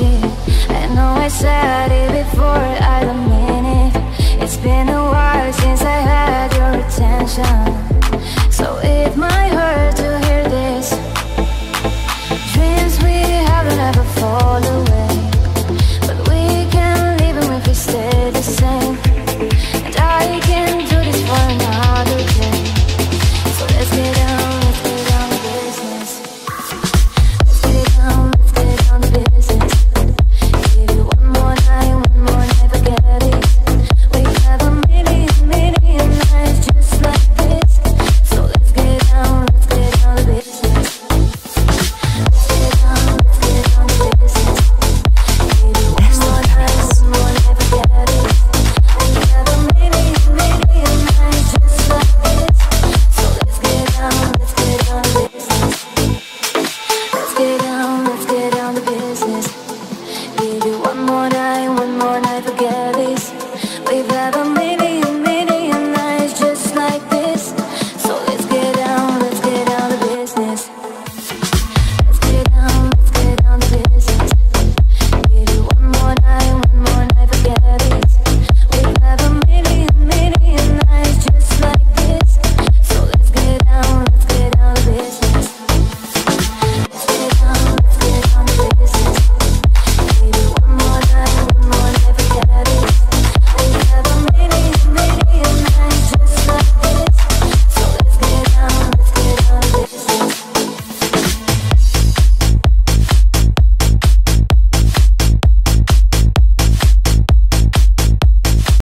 I know I said it before, I don't mean it. It's been a while since I had your attention. So it might hurt to hear this. Dreams we have will never fall away. But we can leave them if we stay the same. what I want